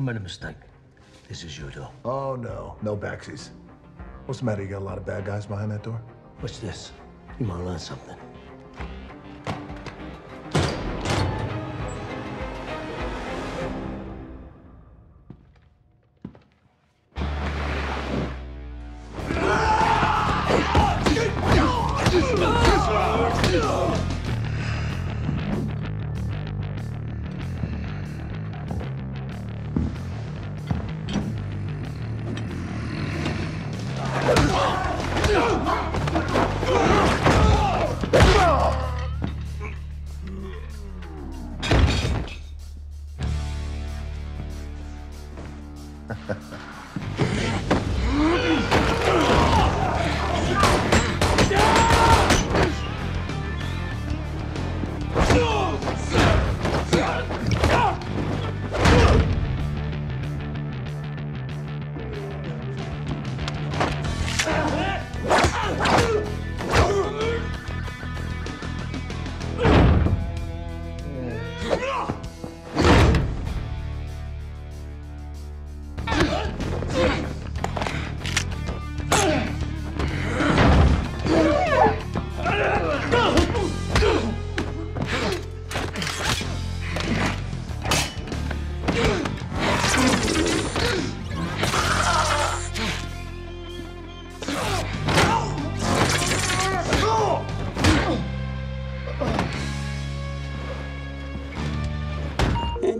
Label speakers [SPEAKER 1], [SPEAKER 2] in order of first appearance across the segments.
[SPEAKER 1] I made a mistake. This is your door.
[SPEAKER 2] Oh, no. No backsies. What's the matter? You got a lot of bad guys behind that door?
[SPEAKER 1] What's this? You might learn something. Ha ha ha.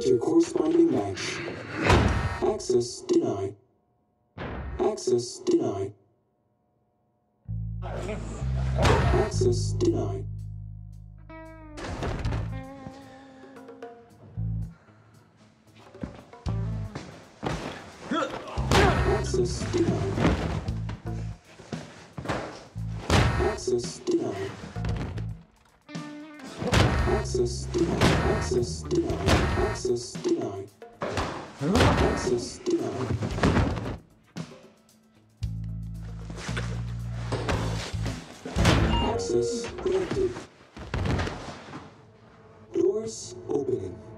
[SPEAKER 3] Enter corresponding match. Access denied. Access denied. Access denied. Access denied. Access denied. Access denied. Access denied. Access denied. Access denied. Access granted. Doors opening.